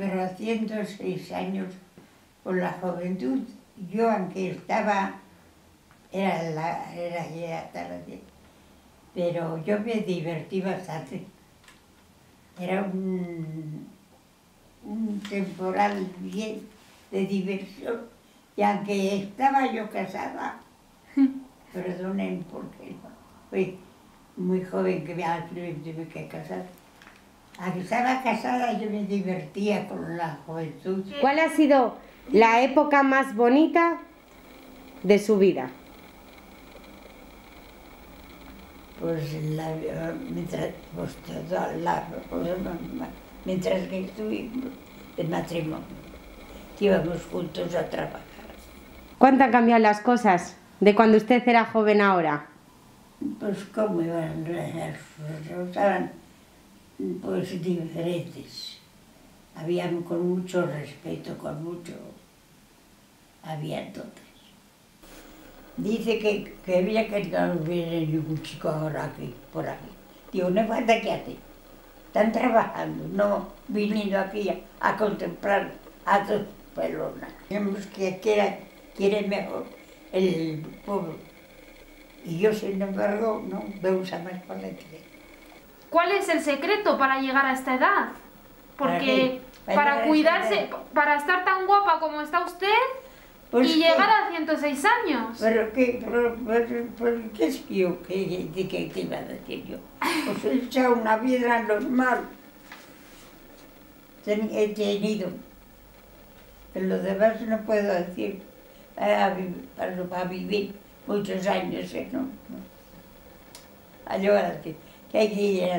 Pero haciendo seis años, por la juventud, yo aunque estaba, era, la, era ya tarde, pero yo me divertí bastante. Era un, un temporal bien de diversión. Y aunque estaba yo casada, perdonen porque fui muy joven que me tuve que casar. Aunque estaba casada yo me divertía con la juventud. ¿Cuál ha sido la época más bonita de su vida? Pues, la, mientras, pues toda la, pues, mientras que estuvimos de matrimonio, íbamos juntos a trabajar. ¿Cuánto han cambiado las cosas de cuando usted era joven ahora? Pues cómo iban a estaban pues diferentes. Habían con mucho respeto, con mucho... Había entonces. Dice que, que había que viene ningún chico ahora aquí, por aquí. Digo, no falta que hace. Están trabajando, no viniendo aquí a, contemplar a dos pelonas. Tenemos que quiere mejor el pueblo. Y yo, sin embargo, no me usa más tele. ¿Cuál es el secreto para llegar a esta edad? Porque ¿Para qué? Para para, cuidarse, para estar tan guapa como está usted Pues y que- llegar a 106 años. Pero qué, pero, pero, pero, ¿qué es yo? ¿Qué, de qué te iba a decir yo? Pues he echado una vida normal. Ten- he tenido. Pero lo demás no puedo decir. A, vi- a, a vivir muchos años, ¿eh? ¿no? A que hay que ir a